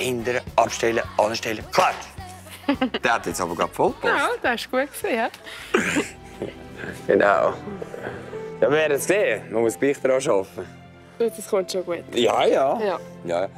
hindern, abstellen, anstellen. Klar. Der hat jetzt aber gerade voll Ja, das ist gut ja. Genau. Ja, wir werden es sehen. Man muss Beichter arbeiten. Das kommt schon gut. Ja, ja. Ja. ja.